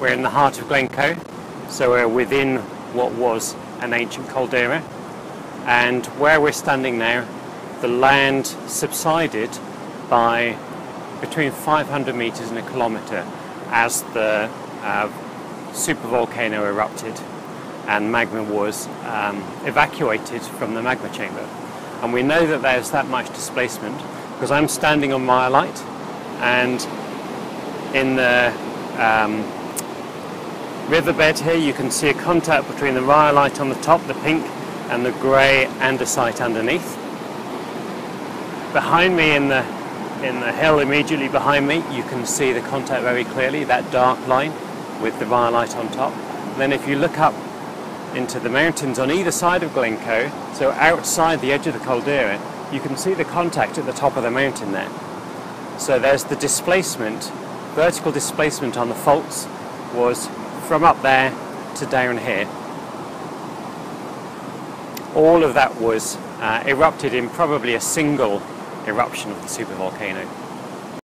We're in the heart of Glencoe, so we're within what was an ancient caldera. And where we're standing now, the land subsided by between 500 meters and a kilometer as the uh, supervolcano erupted and magma was um, evacuated from the magma chamber. And we know that there's that much displacement because I'm standing on rhyolite and in the um, riverbed here you can see a contact between the rhyolite on the top, the pink, and the grey andesite underneath. Behind me in the in the hill immediately behind me you can see the contact very clearly, that dark line with the rhyolite on top. And then if you look up into the mountains on either side of Glencoe, so outside the edge of the caldera, you can see the contact at the top of the mountain there. So there's the displacement, vertical displacement on the faults was from up there to down here. All of that was uh, erupted in probably a single eruption of the supervolcano.